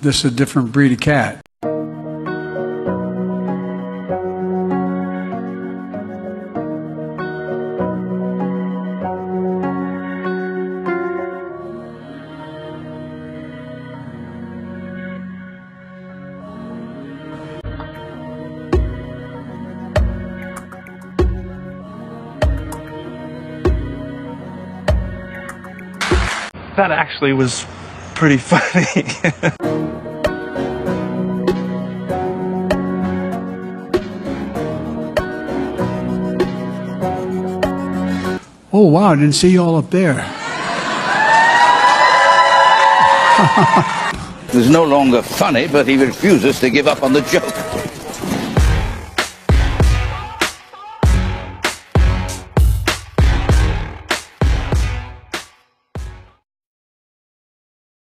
this is a different breed of cat. That actually was pretty funny. Oh, wow, I didn't see you all up there. It was no longer funny, but he refuses to give up on the joke.